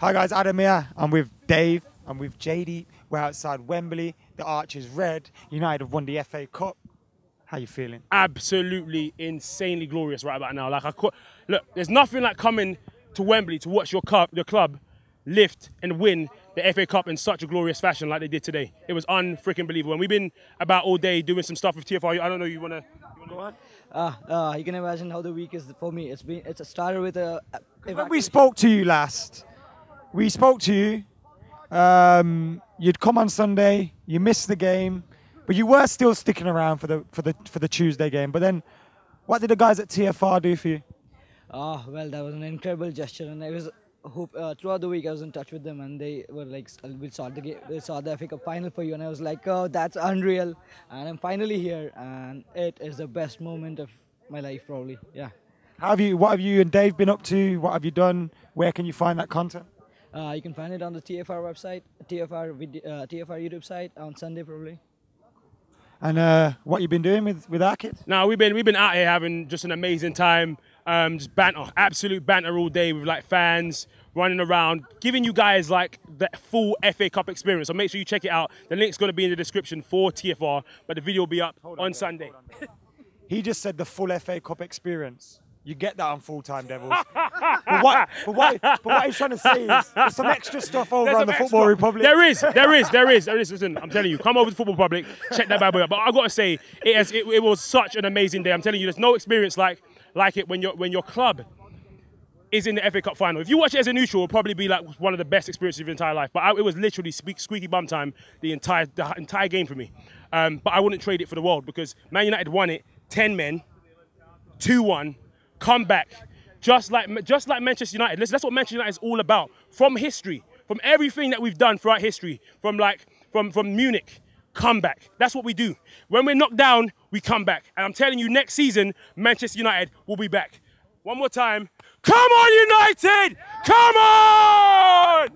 Hi guys, Adam here. I'm with Dave. I'm with JD. We're outside Wembley. The arch is red. United have won the FA Cup. How you feeling? Absolutely insanely glorious right about now. Like I could, look, there's nothing like coming to Wembley to watch your club, your club lift and win the FA Cup in such a glorious fashion like they did today. It was unfreaking believable. And we've been about all day doing some stuff with TFR. I don't know. You wanna? You wanna go on? Uh, uh, you can imagine how the week is for me. It's been it's started with a. When we spoke to you last, we spoke to you. Um, you'd come on Sunday. You missed the game, but you were still sticking around for the for the for the Tuesday game. But then, what did the guys at TFR do for you? Ah, well, that was an incredible gesture, and I was hope uh, throughout the week I was in touch with them, and they were like, "We'll start the game. We'll start the FA Cup final for you," and I was like, "Oh, that's unreal!" And I'm finally here, and it is the best moment of my life, probably. Yeah. How have you? What have you and Dave been up to? What have you done? Where can you find that content? Uh, you can find it on the TFR website, TFR vid- uh, TFR YouTube site on Sunday, probably. And uh, what you've been doing with with our kids? Now we've been we've been out here having just an amazing time, um, just banter, absolute banter all day with like fans running around, giving you guys like the full FA Cup experience. So make sure you check it out. The link's going to be in the description for TFR, but the video will be up on, Sunday. He just said the full FA Cup experience. You get that on full time Devils. but, what, but, what, but what he's trying to say is there's some extra stuff over There's on the extra- Football Republic. There is, there is, there is, there is. Listen, I'm telling you, come over to the Football Republic, check that bad boy out. But I've gotta say, it, has, it, it was such an amazing day. I'm telling you, there's no experience like like it when your when your club is in the FA Cup final. If you watch it as a neutral, it'll probably be like one of the best experiences of your entire life. But I, it was literally squeak, squeaky bum time the entire the entire game for me. Um, but I wouldn't trade it for the world because Man United won it, ten men, two one, come back, just like just like Manchester United. Listen, that's what Manchester United is all about. From history, from everything that we've done throughout history, from like from from Munich. Come back. That's what we do. When we're knocked down, we come back. And I'm telling you, next season, Manchester United will be back. One more time. Come on, United! Come on!